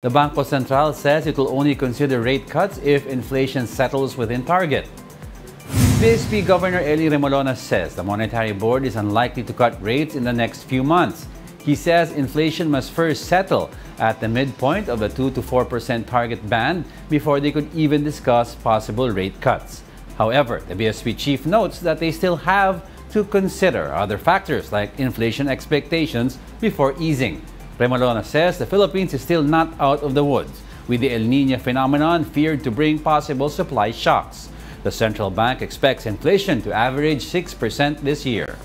The Bangko Sentral says it will only consider rate cuts if inflation settles within target. BSP Governor Eli Remolona says the Monetary Board is unlikely to cut rates in the next few months. He says inflation must first settle at the midpoint of the 2 to 4% target band before they could even discuss possible rate cuts. However, the BSP chief notes that they still have to consider other factors like inflation expectations before easing. Remolona says the Philippines is still not out of the woods, with the El Nino phenomenon feared to bring possible supply shocks. The central bank expects inflation to average 6% this year.